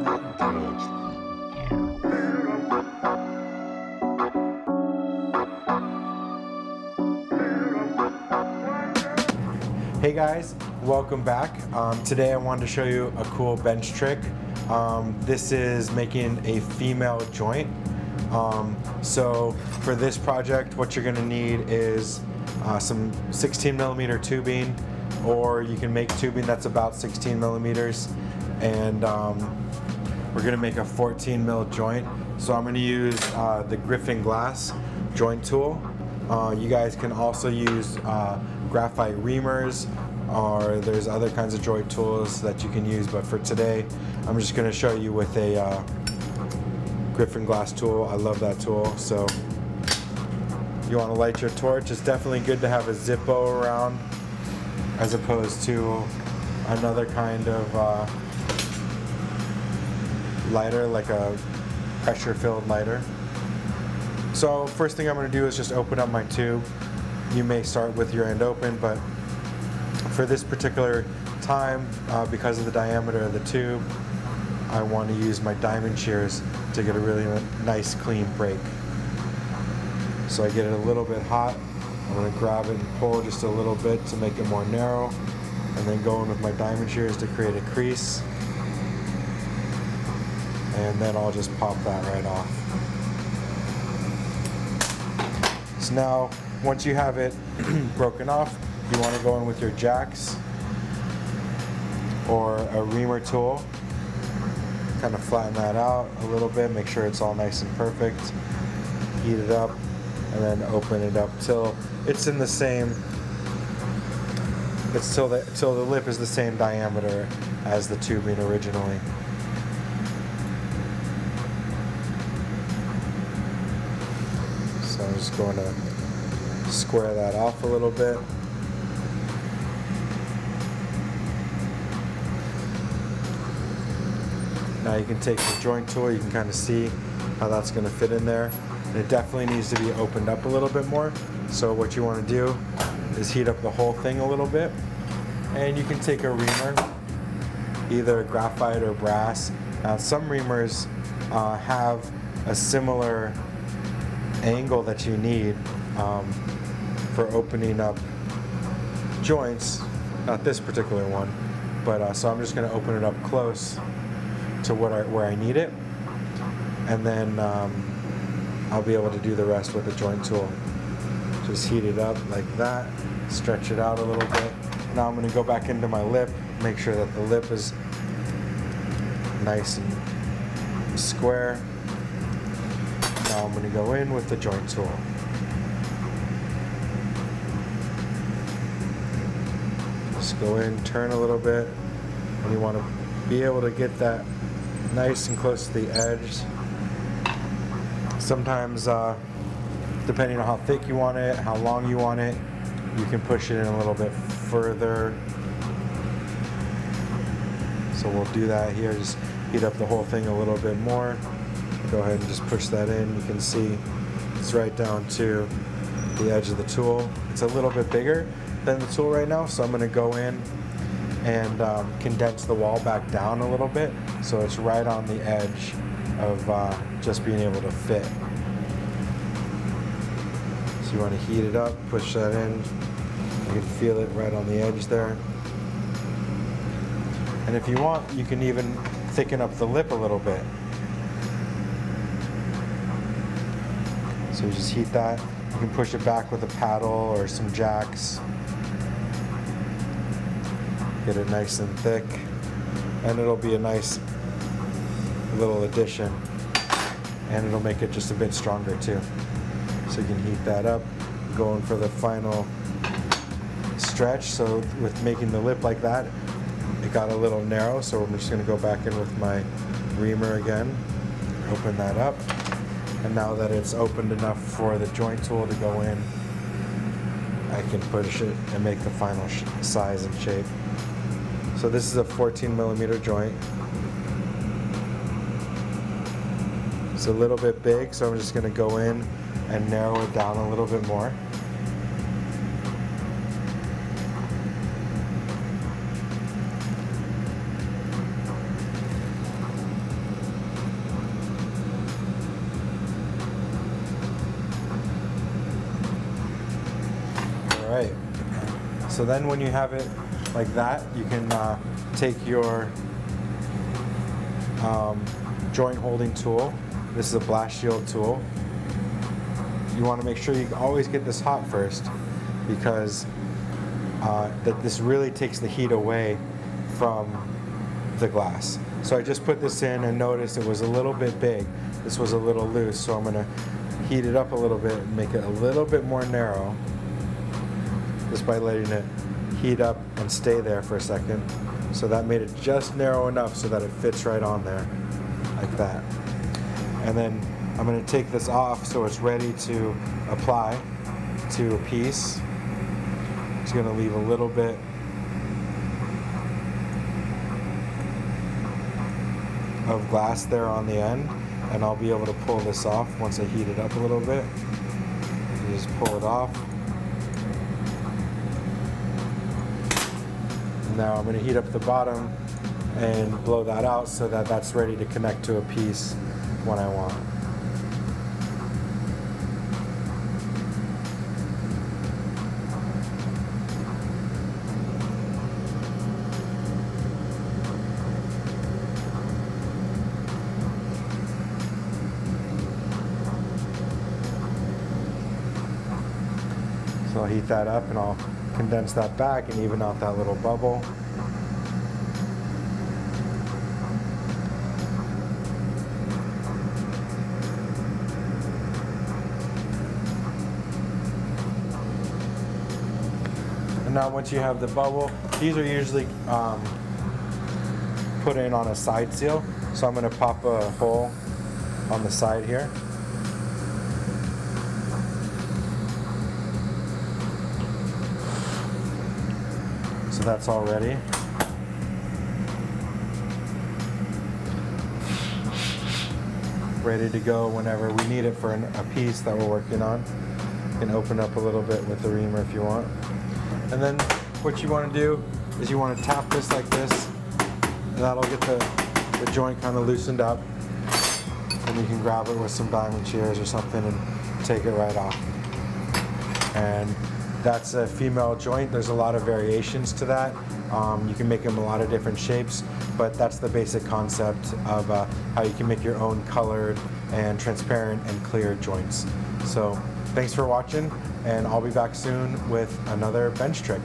Hey guys, welcome back. Um, today I wanted to show you a cool bench trick. Um, this is making a female joint. Um, so for this project, what you're gonna need is uh, some 16 millimeter tubing, or you can make tubing that's about 16 millimeters, and um, we're gonna make a 14 mil joint. So I'm gonna use uh, the Griffin Glass joint tool. Uh, you guys can also use uh, graphite reamers or there's other kinds of joint tools that you can use but for today I'm just to show you with a uh, Griffin glass tool I love that tool so you want to light your torch it's definitely good to have a Zippo around as opposed to another kind of uh, lighter like a pressure filled lighter so first thing I'm going to do is just open up my tube you may start with your end open, but for this particular time, uh, because of the diameter of the tube, I want to use my diamond shears to get a really nice clean break. So I get it a little bit hot. I'm going to grab it and pull just a little bit to make it more narrow, and then go in with my diamond shears to create a crease. And then I'll just pop that right off. So now once you have it broken off, you want to go in with your jacks or a reamer tool. Kind of flatten that out a little bit, make sure it's all nice and perfect. Heat it up and then open it up till it's in the same it's till the till the lip is the same diameter as the tubing originally. I'm just going to square that off a little bit. Now you can take the joint tool, you can kind of see how that's going to fit in there. And it definitely needs to be opened up a little bit more. So what you want to do is heat up the whole thing a little bit. And you can take a reamer, either graphite or brass. Now some reamers uh, have a similar angle that you need. Um, for opening up joints, not this particular one, but uh, so I'm just going to open it up close to what I, where I need it, and then um, I'll be able to do the rest with the joint tool. Just heat it up like that, stretch it out a little bit. Now I'm going to go back into my lip, make sure that the lip is nice and square. Now I'm going to go in with the joint tool. Just go in, turn a little bit, and you want to be able to get that nice and close to the edge. Sometimes, uh, depending on how thick you want it, how long you want it, you can push it in a little bit further. So we'll do that here, just heat up the whole thing a little bit more. Go ahead and just push that in. You can see it's right down to the edge of the tool. It's a little bit bigger, than the tool right now, so I'm going to go in and um, condense the wall back down a little bit so it's right on the edge of uh, just being able to fit. So you want to heat it up, push that in. You can feel it right on the edge there. And if you want, you can even thicken up the lip a little bit. So you just heat that. You can push it back with a paddle or some jacks. Get it nice and thick. And it'll be a nice little addition. And it'll make it just a bit stronger too. So you can heat that up. Going for the final stretch. So with making the lip like that, it got a little narrow. So I'm just gonna go back in with my reamer again. Open that up. And now that it's opened enough for the joint tool to go in, I can push it and make the final size and shape. So this is a 14 millimeter joint. It's a little bit big, so I'm just gonna go in and narrow it down a little bit more. So then when you have it like that, you can uh, take your um, joint holding tool. This is a blast shield tool. You want to make sure you always get this hot first because uh, that this really takes the heat away from the glass. So I just put this in and noticed it was a little bit big. This was a little loose, so I'm gonna heat it up a little bit and make it a little bit more narrow just by letting it heat up and stay there for a second. So that made it just narrow enough so that it fits right on there, like that. And then I'm gonna take this off so it's ready to apply to a piece. Just gonna leave a little bit of glass there on the end and I'll be able to pull this off once I heat it up a little bit. You just pull it off. Now I'm going to heat up the bottom and blow that out so that that's ready to connect to a piece when I want. So I'll heat that up and I'll condense that back and even out that little bubble. And now once you have the bubble, these are usually um, put in on a side seal. So I'm gonna pop a hole on the side here. So that's all ready. Ready to go whenever we need it for an, a piece that we're working on. You can open up a little bit with the reamer if you want. And then what you want to do is you want to tap this like this, and that'll get the, the joint kind of loosened up. And you can grab it with some diamond shears or something and take it right off. And that's a female joint. There's a lot of variations to that. Um, you can make them a lot of different shapes, but that's the basic concept of uh, how you can make your own colored and transparent and clear joints. So thanks for watching, and I'll be back soon with another bench trick.